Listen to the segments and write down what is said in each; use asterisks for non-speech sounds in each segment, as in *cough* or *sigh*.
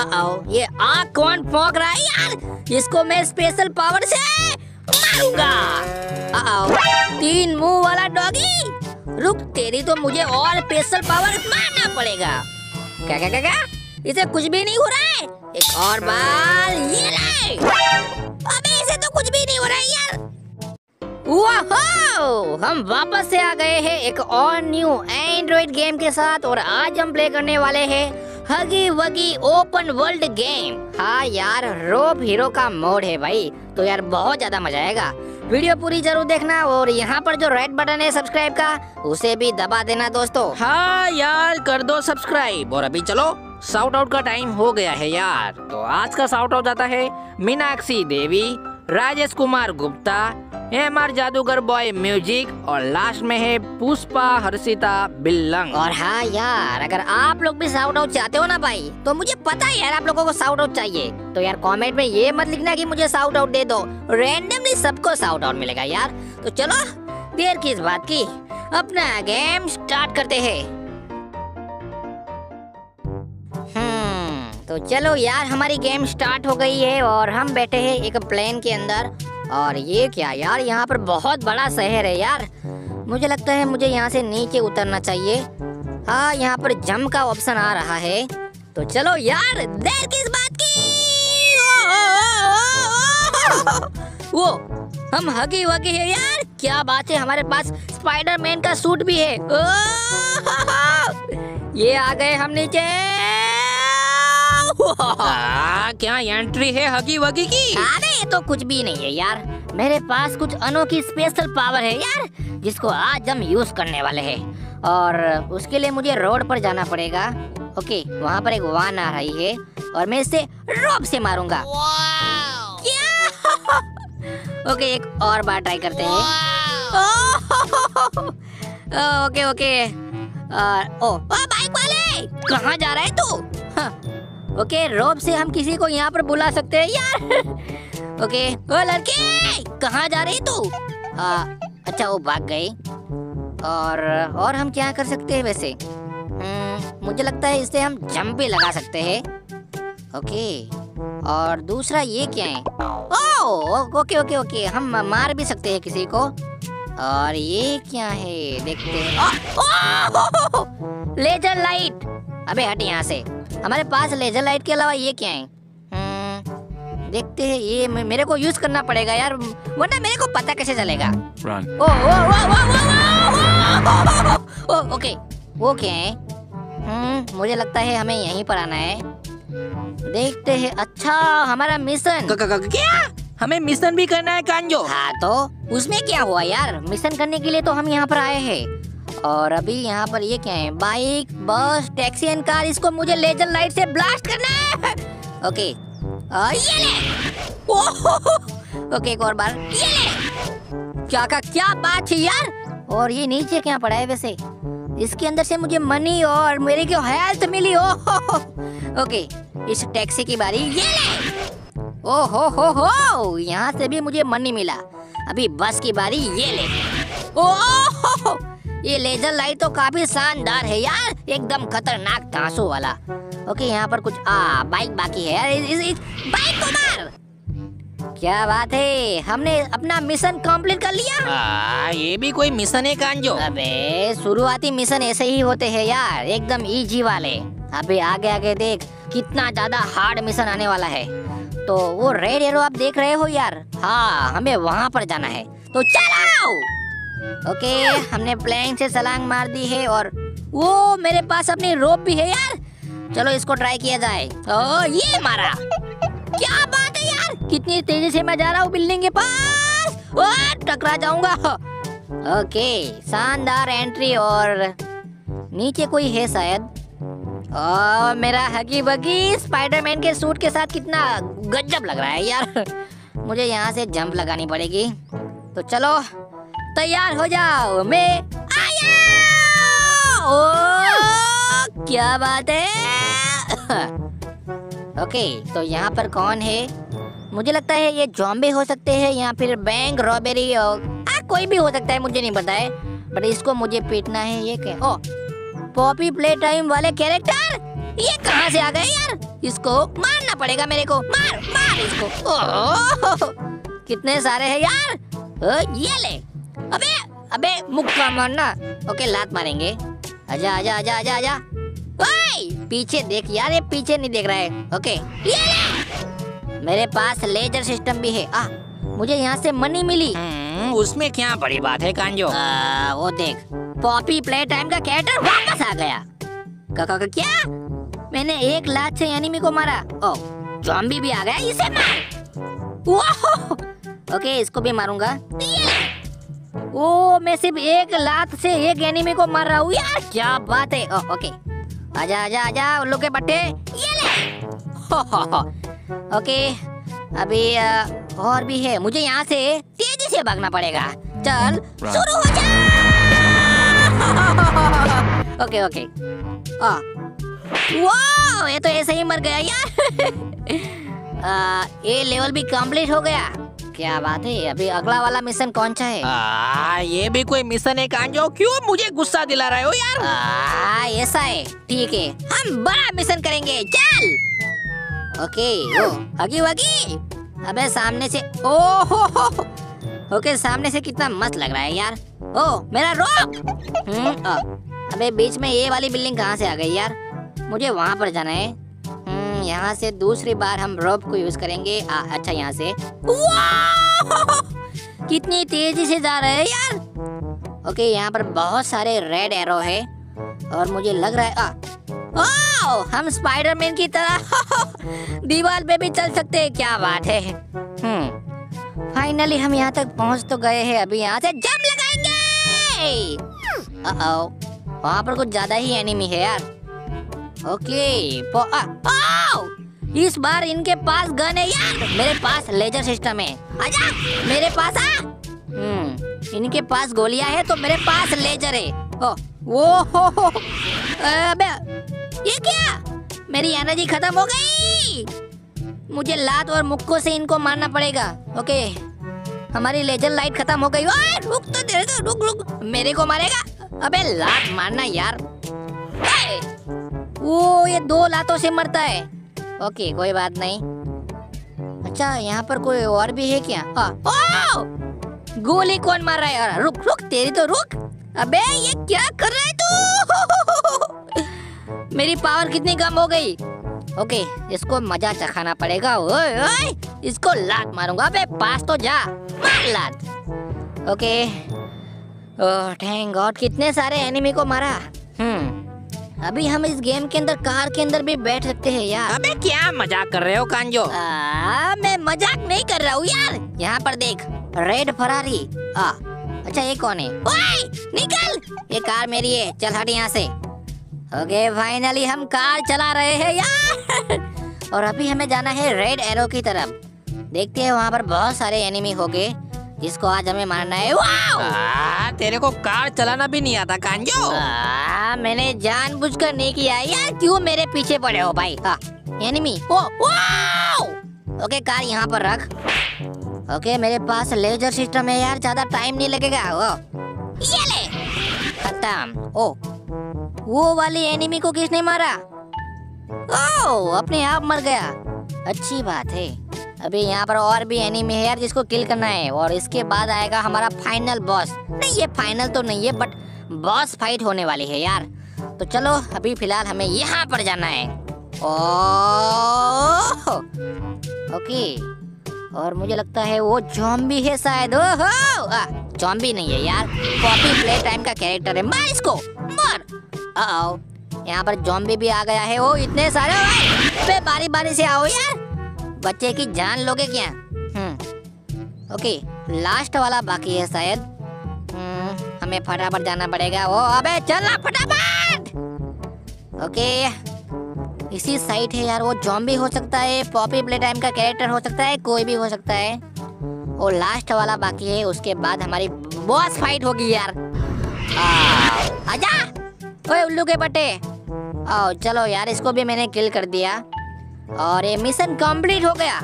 uh ये आग कौन फोक रहा है यार? इसको मैं स्पेशल पावर से मारूँगा। Uh तीन मुँह वाला डॉगी रुक, तेरी तो मुझे और स्पेशल पावर मारना पड़ेगा। क्या क्या क्या क्या? इसे कुछ भी नहीं हो रहा है? एक और बाल, ये ले। अबे, इसे तो कुछ भी नहीं हो रहा है यार। वाहो हम वापस से आ गए हैं एक और न्यू एंड्रॉइड गेम के साथ और आज हम प्ले करने वाले हैं हगी वगी ओपन वर्ल्ड गेम। हाँ यार रोप हीरो का मोड है भाई तो यार बहुत ज़्यादा मज़ा आएगा। वीडियो पूरी ज़रूर देखना और यहाँ पर जो रेड बटन है सब्सक्राइब का, उसे भी दबा देना दोस्तों। हाँ यार, कर दो सब्सक्राइब और अभी चलो साउट आउट का टाइम हो गया है यार। तो आज का साउट आउट जाता है मीनाक्षी देवी, राजेश कुमार गुप्ता एम आर जादूगर बॉय म्यूज़िक और लास्ट में है पुष्पा, हर्षिता, बिल्लंग। और हाँ यार, अगर आप लोग भी साउट आउट चाहते हो ना भाई तो मुझे पता है यार आप लोगों को साउट आउट चाहिए। तो यार कमेंट में ये मत लिखना कि मुझे साउट आउट दे दो। रैंडमली सबको साउट आउट मिलेगा यार। तो चलो, देर किस बात की, अपना गेम स्टार्ट करते हैं। हम्म तो चलो यार, हमारी गेम स्टार्ट हो गई है और हम बैठे हैं एक प्लेन के अंदर। और ये क्या यार, यहाँ पर बहुत बड़ा शहर है यार। मुझे लगता है मुझे यहाँ से नीचे उतरना चाहिए। हाँ यहाँ पर जम का ऑप्शन आ रहा है। तो चलो यार, देर किस बात की? वो, हम हगी वगी है यार। क्या बात है, हमारे पास स्पाइडरमैन का सूट भी है। *laughs* ये आ गए हम नीचे। आ, क्या एंट्री है हगी वगी की? अरे ये तो कुछ भी नहीं है यार। मेरे पास कुछ अनोखी स्पेशल पावर है यार जिसको आज हम यूज़ करने वाले हैं। और उसके लिए मुझे रोड पर जाना पड़ेगा। ओके वहाँ पर एक वान आ रही है और मैं इसे रोब से मारूँगा। क्या? ओके एक और बार ट्राई करते हैं। ओके ओके और ओ ओ बाइक वाले! कहाँ जा रहा है तू? ओके रोब से हम किसी को यहाँ पर बुला सकते हैं। यार! *laughs* ओके ओ लड़के! कहाँ जा रही तू? आ, अच्छा वो भाग गई। और और हम क्या कर सकते हैं वैसे? हम्म, मुझे लगता है इससे हम जंप भी लगा सकते हैं। ओके और दूसरा ये क्या है? ओह ओके ओके ओके हम मार भी सकते हैं किसी को। और ये क्या है? देखते हैं। *laughs* Laser light! अबे हट यहाँ से। हमारे पास लेजर लाइट के अलावा ये क्या है देखते हैं ये मेरे को यूज़ करना पड़ेगा यार वरना मेरे को पता कैसे चलेगा मुझे लगता है हमें यहीं पर आना है देखते हैं अच्छा हमारा मिशन क्या हमें मिशन भी करना है कांजो हाँ तो उसमें क्या हुआ यार मिशन करने के लिए तो हम यहाँ पर आए हैं और अभी यहाँ पर ये क्या है? Bike bus taxi and car इसको मुझे लेजर लाइट से ब्लास्ट करना है। ओके आ, ये ले। ओके एक और बार। ये ले। क्या का क्या बात है यार। और ये नीचे क्या पड़ा है वैसे? इसके अंदर से मुझे मनी और मेरे क्यों हेल्थ मिली। ओ ओके इस टैक्सी की बारी। ये ले। ओ हो हो हो यहाँ से भी मुझे मनी मिला। अभी बस की बारी ये ले। ओ हो, हो, ये लेजर लाइट तो काफ़ी शानदार है यार। एकदम खतरनाक धांसू वाला। ओके यहाँ पर कुछ आ बाइक बाकी है यार। इस, इस, बाइक को मार! क्या बात है? हमने अपना मिशन कंप्लीट कर लिया। आ, ये भी कोई मिशन है कांजो? अबे शुरुआती मिशन ऐसे ही होते हैं यार। एकदम इजी वाले। अबे आगे आगे देख कितना ज़्यादा हार्ड मिशन आने वाला है। तो वो रेड एरो आप देख रहे हो यार? हाँ हमें वहाँ पर जाना है। तो चलाओ! ओके, हमने प्लेन से सलांग मार दी है और वो मेरे पास अपनी रोप भी है यार। चलो, इसको ट्राई किया जाए। ओ, ये मारा। क्या बात है यार। कितनी तेज़ी से मैं जा रहा हूँ बिल्डिंग के पास। टकरा जाऊँगा। ओके, शानदार एंट्री और नीचे कोई है शायद। ओ, मेरा हगी बगी स्पाइडरमैन के सूट के साथ कितना गजब लग रहा है यार। मुझे यहाँ से जंप लगानी पड़ेगी। तो चलो तैयार हो जाओ। मैं आया! ओ क्या बात है? *laughs* ओके तो यहाँ पर कौन है? मुझे लगता है ये जॉम्बे हो सकते हैं या फिर बैंक रॉबेरी और आ, कोई भी हो सकता है मुझे नहीं पता है। बट इसको मुझे पीटना है ये क्या? ओ पॉपी प्ले टाइम वाले कैरेक्टर? ये कहाँ से आ गए यार? इसको मारना पड़ेगा मेरे को। मार मार इसको। ओह कितने सारे हैं यार? ओ, ये ले। अबे अबे मुक्का मारना ओके लात मारेंगे। आजा आजा आजा आजा आजा। ओए! पीछे देख यार ये पीछे नहीं देख रहा है। ओके। ये ले! मेरे पास लेजर सिस्टम भी है। आ मुझे यहाँ से मनी मिली। हम्म, उसमें क्या बड़ी बात है कांजो? आ, वो देख पॉपी प्ले टाइम का कैरेक्टर वापस आ गया। का, का, का, क्या? मैंने एक लात से एनिमी को मारा। ओ जॉम्बी भी आ गया इसे मार। ओके इसको भी मारूँगा। ओ मैं सिर्फ़ एक लात से एक एनिमी को मार रहा हूँ। यार क्या बात है? Oh, okay. आजा आजा आजा उल्लू के पट्टे। ये ले। हो, हो, हो। ओके। अभी अ, और भी है। मुझे यहाँ से तेज़ी से भागना पड़ेगा। चल शुरू हो जा। *laughs* Okay okay. आ। वाह ये तो ऐसे ही मर गया यार। *laughs* आ, ये लेवल भी कंप्लीट हो गया। क्या बात है? अभी अगला वाला मिशन कौन सा है? आ, ये भी कोई मिशन है कांजो। क्यों मुझे गुस्सा दिला रहे हो यार? आ, ऐसा है। ठीक है। हम बड़ा मिशन करेंगे। चल! ओके ओ हगी वगी। अबे सामने से ओ हो हो ओके सामने से कितना मस्त लग रहा है यार। ओ मेरा रोक हम्म अबे बीच में ये वाली बिल्डिंग कहाँ से आ गई यार? मुझे वहाँ पर जाना है। यहाँ से दूसरी बार हम रोप को यूज़ करेंगे। आ, अच्छा यहाँ से। कितनी तेज़ी से जा रहे हैं यार। ओके यहाँ पर बहुत सारे रेड एरो है। और मुझे लग रहा है आ, ओ, हम स्पाइडरमैन की तरह *laughs* दीवार पे भी चल सकते हैं। क्या बात है। हम्म फाइनली हम यहाँ तक पहुँच तो गए हैं। अभी यहाँ से जम लगाएँगे। वहाँ पर कुछ ज़्यादा ही एनिमी है यार। ओके आओ! इस बार इनके पास गन है। यार मेरे पास लेजर सिस्टम है। आजा! मेरे पास, आ! हम्म इनके पास गोलियाँ है तो मेरे पास लेजर है। ओ, वो हो हो। अबे ये क्या? मेरी एनर्जी खत्म हो गई। मुझे लात और मुक्को से इनको मारना पड़ेगा। ओके, हमारी लेजर लाइट खत्म हो गई। ओए, रुक तो दे दो रुक रुक। मेरे को मारेगा। अबे, लात मारना, यार! वो ये दो लातों से मरता है। ओके कोई बात नहीं। अच्छा यहाँ पर कोई और भी है क्या? आ, ओ! गोली कौन मार रहा है? रुक रुक तेरी तो रुक। अबे ये क्या कर रहा है तू? *laughs* मेरी पावर कितनी कम हो गई? ओके इसको मज़ा चखाना पड़ेगा। ओए ओए इसको लात मारूँगा। अबे पास तो जा। मार लात। ओके। थैंक गॉड कितने सारे एनिमी को मारा। हम्म। अभी हम इस गेम के अंदर कार के अंदर भी बैठ सकते हैं यार। अबे क्या मज़ाक कर रहे हो कांजो? आ, मैं मज़ाक नहीं कर रहा हूँ यार। यहाँ पर देख रेड फरारी आ, अच्छा ये कौन है? ओए, निकल! ये कार मेरी है चल हट यहाँ से। ओके फाइनली हम कार चला रहे हैं यार। *laughs* और अभी हमें जाना है रेड एरो की तरफ़। देखते हैं वहाँ पर बहुत सारे एनिमी हो गए जिसको आज हमें मारना है। आ, तेरे को कार चलाना भी नहीं आता कांजो। आ, मैंने जानबूझकर नहीं किया। यार क्यों मेरे पीछे पड़े हो भाई? हाँ enemy oh wow! Okay car यहाँ पर रख। ओके मेरे पास लेजर सिस्टम है यार ज़्यादा टाइम नहीं लगेगा। वो ये ले। खत्म। ओ वो वाली एनिमी को किसने मारा? ओ अपने आप मर गया। अच्छी बात है। अभी यहाँ पर और भी एनिमी है यार जिसको किल करना है। और इसके बाद आएगा हमारा फाइनल बॉस नहीं, ये फाइनल तो नहीं है बट बॉस फाइट होने वाली है यार। तो चलो, अभी फ़िलहाल हमें यहाँ पर जाना है। Oh okay. और मुझे लगता है वो जॉम्बी है शायद। ओहो! जॉम्बी नहीं है यार। कॉपी प्ले टाइम का कैरेक्टर है। मार इसको! मार! आओ यहाँ पर जॉम्बी भी आ गया है। ओ, इतने सारे बारी बारी से आओ यार। बच्चे की जान लोगे क्या? हम्म। ओके लास्ट वाला बाकी है शायद। हम्म, हमें फटाफट जाना पड़ेगा। ओ अबे चलना फटाफट! ओके इसी साइड है यार वो जॉम्बी हो सकता है पॉपी प्ले टाइम का कैरेक्टर हो सकता है कोई भी हो सकता है। वो लास्ट वाला बाकी है उसके बाद हमारी बॉस फाइट होगी यार। आजा! ओए उल्लू के बटे आओ चलो यार इसको भी मैंने किल कर दिया। और ये मिशन कंप्लीट हो गया।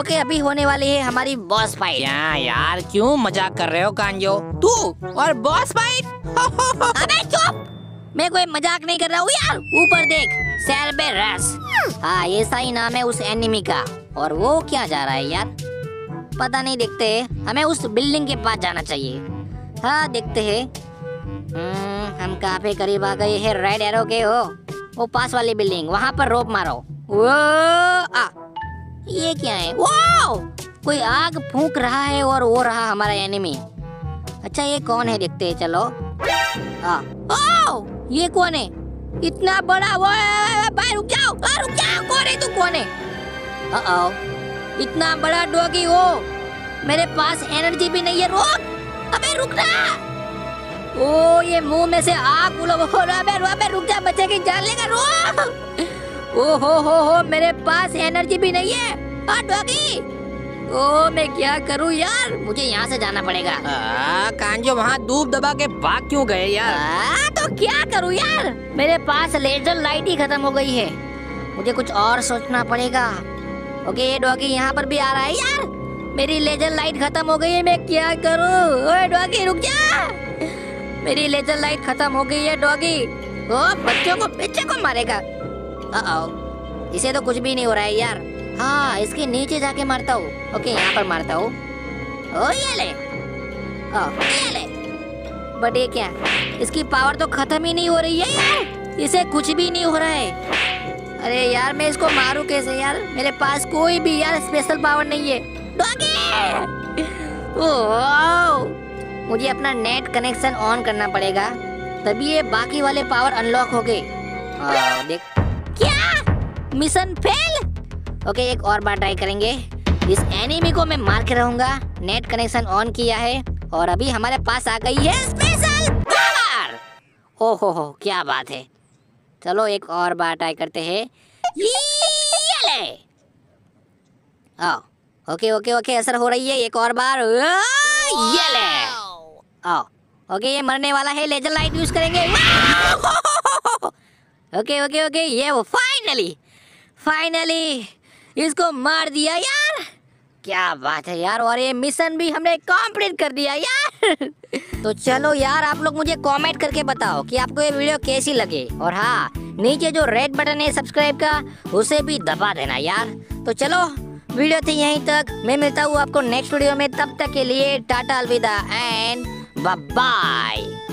ओके अभी होने वाली है हमारी बॉस फाइट क्या यार क्यों मज़ाक कर रहे हो कांजो? तू और बॉस फाइट *laughs* अबे चुप! मैं कोई मज़ाक नहीं कर रहा हूँ यार। ऊपर देख सेरबेरस हाँ ऐसा ही नाम है उस एनिमी का। और वो क्या जा रहा है यार? पता नहीं देखते हैं। हमें उस बिल्डिंग के पास जाना चाहिए। हाँ देखते हैं। हम्म, हम काफ़ी करीब आ गए हैं रेड एरो के हो। वो पास वाली बिल्डिंग वहाँ पर रोप मारो। वो आ ये क्या है? वो कोई आग फूंक रहा है और वो रहा हमारा एनिमी अच्छा ये कौन है? देखते हैं चलो। आ, ओ ये कौन है? इतना बड़ा वो भाई रुक जाओ। आ, रुक जाओ। कौन है तू? कौन है? Uh इतना बड़ा डॉगी हो। मेरे पास एनर्जी भी नहीं है। रुक! अबे रुक ना! ओ ये मुँह में से आग हो रहा अबे रुक जा बच्चे की जान लेगा। रुक! ओ हो हो हो मेरे पास एनर्जी भी नहीं है। आ डॉगी। ओ मैं क्या करूँ यार? मुझे यहाँ से जाना पड़ेगा। आ, कांजो वहाँ धूप दबा के भाग क्यों गए यार? आ, तो क्या करूँ यार? मेरे पास लेजर लाइट ही खत्म हो गई है। मुझे कुछ और सोचना पड़ेगा। ओके ये डॉगी यहाँ पर भी आ रहा है यार। मेरी लेजर लाइट खत्म हो गई है मैं क्या करूँ? ओए डॉगी रुक जा। मेरी लेजर लाइट खत्म हो गई है डॉगी। ओ बच्चों को बच्चे को मारेगा। इसे तो कुछ भी नहीं हो रहा है यार। हाँ इसके नीचे जाके मारता हूँ। ओके, यहाँ पर मारता हूँ। बट ये क्या? इसकी पावर तो खत्म ही नहीं हो रही है यार। इसे कुछ भी नहीं हो रहा है। अरे यार, मैं इसको मारू कैसे यार? मेरे पास कोई भी यार स्पेशल पावर नहीं है। डॉगी! मुझे अपना नेट कनेक्शन ऑन करना पड़ेगा। तभी ये बाकी वाले पावर अनलॉक हो गए देख। क्या? मिशन फेल ओके एक और बार ट्राई करेंगे। इस एनिमी को मैं मार के रहूँगा। नेट कनेक्शन ऑन किया है। और अभी हमारे पास आ गई है स्पेशल पावर ओ हो हो क्या बात है। चलो एक और बार ट्राई करते हैं। आओ। ओके ओके ओके असर हो रही है। एक और बार। ये ले आओ। ओके ये मरने वाला है। लेजर लाइट यूज़ करेंगे। ओके ओके ओके, ये वो फाइनली फाइनली इसको मार दिया यार। क्या बात है यार, और ये मिशन भी हमने कंप्लीट कर दिया यार। *laughs* तो चलो यार, आप लोग मुझे कमेंट करके बताओ कि आपको ये वीडियो कैसी लगे। और हाँ नीचे जो रेड बटन है सब्सक्राइब का, उसे भी दबा देना यार। तो चलो वीडियो थी यहीं तक। मैं मिलता हूँ आपको नेक्स्ट वीडियो में। तब तक के लिए टाटा अलविदा एंड बाय